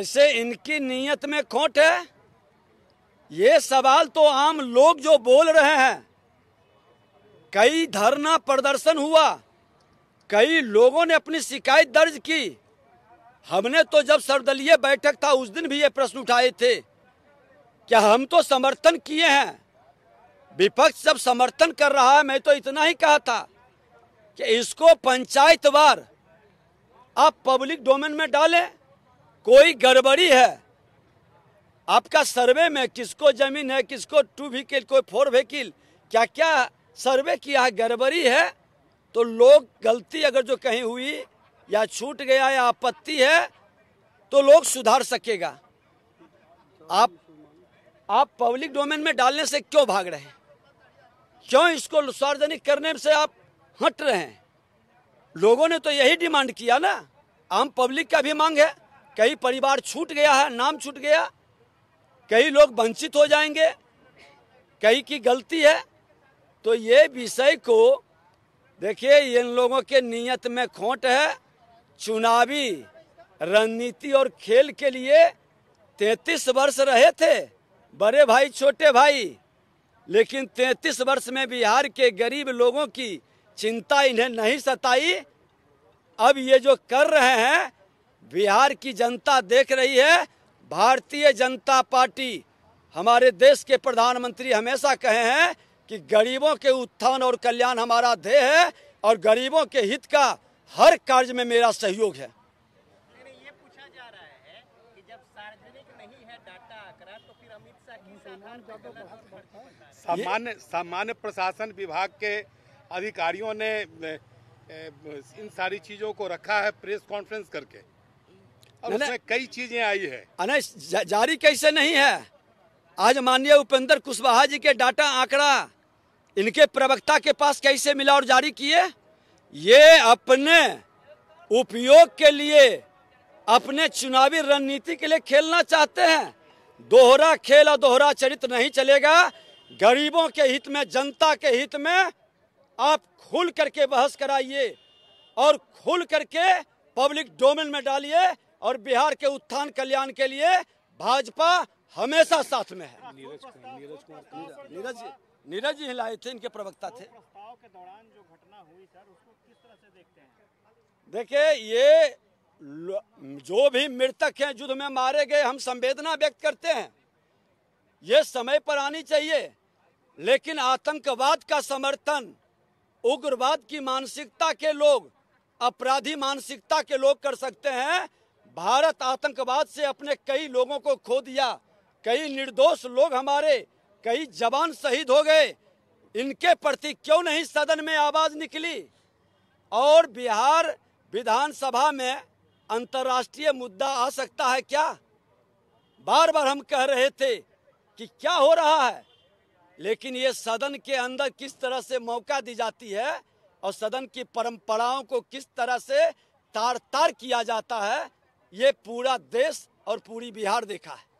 ऐसे इनकी नीयत में खोट है? ये सवाल तो आम लोग जो बोल रहे हैं। कई धरना प्रदर्शन हुआ। कई लोगों ने अपनी शिकायत दर्ज की। हमने तो जब सर्वदलीय बैठक था, उस दिन भी ये प्रश्न उठाए थे। क्या हम तो समर्थन किए हैं? विपक्ष जब समर्थन कर रहा है, मैं तो इतना ही कहा था कि इसको पंचायतवार आप पब्लिक डोमेन में डालें। कोई गड़बड़ी है? आपका सर्वे में किसको ज़मीन है, किसको टू व्हीकिल, कोई फोर व्हीकिल क्या क्या सर्वे किया है, गड़बड़ी है? तो लोग गलती अगर जो कहीं हुई या छूट गया या आपत्ति है तो लोग सुधार सकेगा। आप आप पब्लिक डोमेन में डालने से क्यों भाग रहे हैं? क्यों इसको सार्वजनिक करने से आप हट रहे हैं? लोगों ने तो यही डिमांड किया ना? आम पब्लिक का भी मांग है। कई परिवार छूट गया है, नाम छूट गया, कई लोग वंचित हो जाएँगे, कई की गलती है। तो ये विषय को देखिए, इन लोगों के नियत में खोट है। चुनावी रणनीति और खेल के लिए तैतीस वर्ष रहे थे, बड़े भाई, छोटे भाई, लेकिन तैतीस वर्ष में बिहार के गरीब लोगों की चिंता इन्हें नहीं सताई। अब ये जो कर रहे हैं बिहार की जनता देख रही है भारतीय जनता पार्टी। हमारे देश के प्रधानमंत्री हमेशा कहे हैं कि गरीबों के उत्थान और कल्याण हमारा ध्येय है और गरीबों के हित का हर कार्य में मेरा सहयोग है। ये पूछा जा रहा है कि जब सार्वजनिक नहीं है डाटा आंकड़ा तो फिर अमित शाह किस आधार पर गलत खर्च होता है। सामान्य सामान्य प्रशासन विभाग के अधिकारियों ने इन सारी चीज़ों को रखा है प्रेस कॉन्फ्रेंस करके। और उसमें कई चीज़ें आई है। अने जा- जारी कैसे नहीं है? आज माननीय उपेंद्र कुशवाहा जी के डाटा आंकड़ा इनके प्रवक्ता के पास कैसे मिला और जारी किए? ये अपने उपयोग के लिए अपने चुनावी रणनीति के लिए खेलना चाहते हैं। दोहरा खेल और दोहरा चरित्र नहीं चलेगा। गरीबों के हित में जनता के हित में आप खुल करके बहस कराइए और खुल करके पब्लिक डोमेन में डालिए। और बिहार के उत्थान कल्याण के लिए भाजपा हमेशा साथ में है। नीरज जी नीरज जी हिलाए थे इनके प्रवक्ता थे। प्रस्ताव के दौरान जो घटना हुई सर उसको किस तरह से देखते हैं? देखिए ये जो भी मृतक हैं युद्ध में मारे गए हम संवेदना व्यक्त करते हैं। ये समय पर आनी चाहिए लेकिन आतंकवाद का समर्थन उग्रवाद की मानसिकता के लोग अपराधी मानसिकता के लोग कर सकते हैं भारत आतंकवाद से अपने कई लोगों को खो दिया। कई निर्दोष लोग हमारे, कई जवान शहीद हो गए। इनके प्रति क्यों नहीं सदन में आवाज़ निकली? और बिहार विधानसभा में अंतर्राष्ट्रीय मुद्दा आ सकता है क्या? बार बार हम कह रहे थे कि क्या हो रहा है, लेकिन ये सदन के अंदर किस तरह से मौका दी जाती है और सदन की परंपराओं को किस तरह से तार तार किया जाता है ये पूरा देश और पूरी बिहार देखा है।